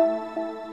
Música